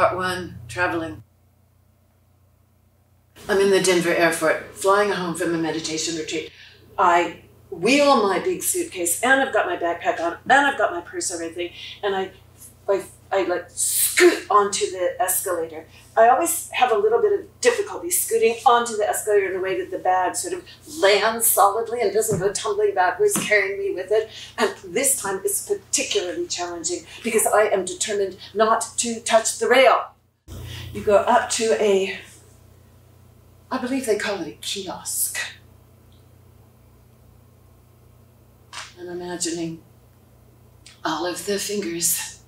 Part one traveling. I'm in the Denver airport, flying home from a meditation retreat. I wheel my big suitcase, and I've got my backpack on, and I've got my purse everything, and I, I, I like scoot onto the escalator. I always have a little bit of difficulty scooting onto the escalator in a way that the bag sort of lands solidly and doesn't go tumbling backwards, carrying me with it. And this time it's particularly challenging because I am determined not to touch the rail. You go up to a, I believe they call it a kiosk. I'm imagining all of the fingers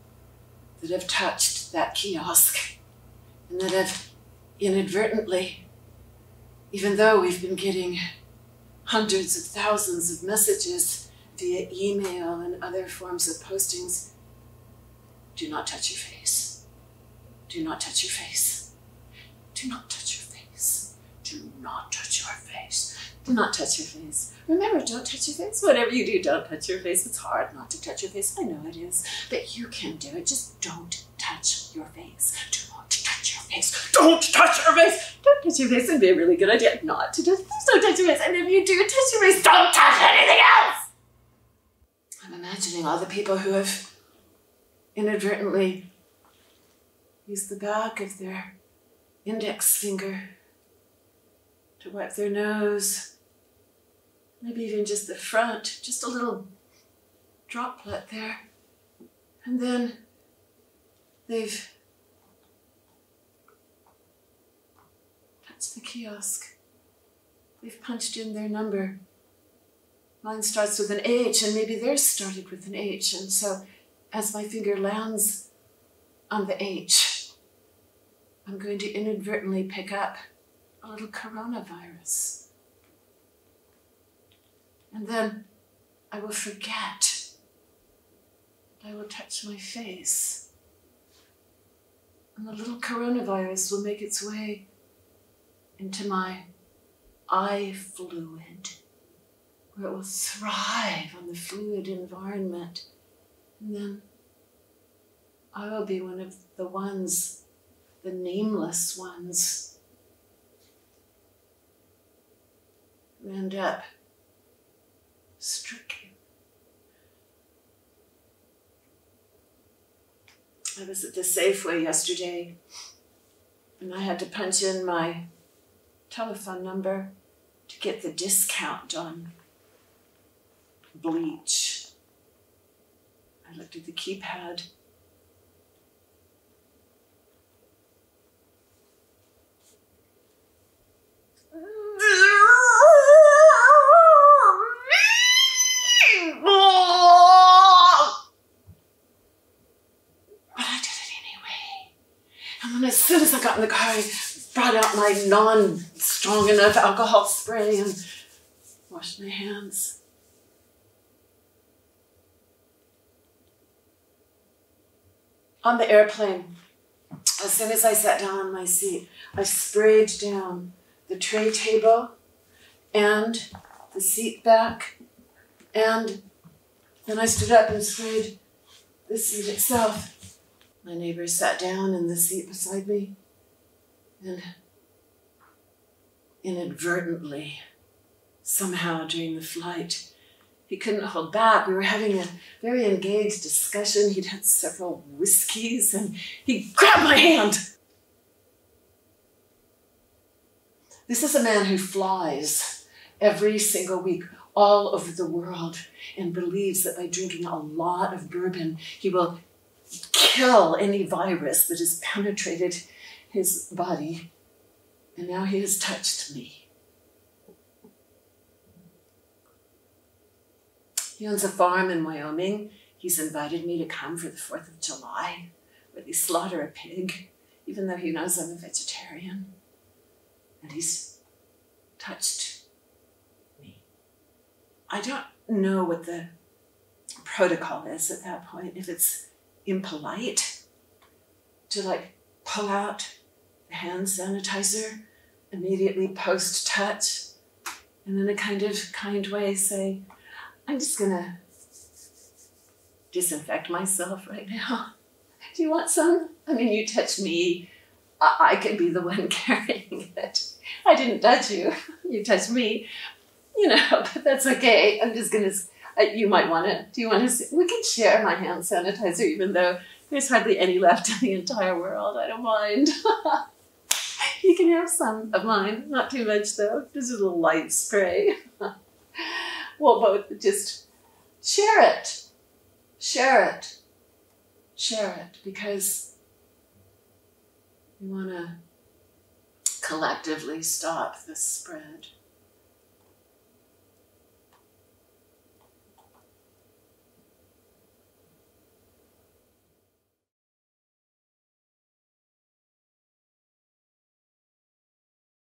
that have touched that kiosk and that have inadvertently, even though we've been getting hundreds of thousands of messages via email and other forms of postings, do not touch your face. Do not touch your face. Do not touch your face. Do not touch your face. Do not touch your face. Remember, don't touch your face. Whatever you do, don't touch your face. It's hard not to touch your face. I know it is. But you can do it. Just don't touch your face. Do not touch your face. Don't touch your face. Don't touch your face. It'd be a really good idea not to touch. Please don't touch your face. And if you do touch your face, don't touch anything else. I'm imagining all the people who have inadvertently used the back of their index finger to wipe their nose, maybe even just the front, just a little droplet there. And then they've touched the kiosk. They've punched in their number. Mine starts with an H, and maybe theirs started with an H. And so as my finger lands on the H, I'm going to inadvertently pick up a little coronavirus. And then I will forget. I will touch my face. And the little coronavirus will make its way into my eye fluid, where it will thrive on the fluid environment. And then I will be one of the ones, the nameless ones, end up stricken. I was at the Safeway yesterday and I had to punch in my telephone number to get the discount on bleach. I looked at the keypad. But I did it anyway. And then as soon as Got in the car, I brought out my non strong enough alcohol spray and washed my hands. On the airplane, as soon as I sat down on my seat, I sprayed down the tray table and the seat back, and then I stood up and sprayed the seat itself. My neighbor sat down in the seat beside me and inadvertently, somehow during the flight, he couldn't hold back. We were having a very engaged discussion. He'd had several whiskeys and he grabbed my hand. This is a man who flies every single week all over the world and believes that by drinking a lot of bourbon, he will kill any virus that has penetrated his body. And now he has touched me. He owns a farm in Wyoming. He's invited me to come for the 4th of July, where they slaughter a pig, even though he knows I'm a vegetarian. And he's touched me. I don't know what the protocol is at that point, if it's impolite to like pull out hand sanitizer immediately post touch and in a kind of kind way say, I'm just gonna disinfect myself right now. Do you want some? I mean, you touch me. I, I could be the one carrying it. I didn't touch you. You touched me. You know, but that's okay. I'm just gonna. Uh, you might want to. Do you want to? We can share my hand sanitizer, even though there's hardly any left in the entire world. I don't mind. you can have some of mine. Not too much though. Just a little light spray. we'll both just share it. Share it. Share it because we want to collectively stop this spread.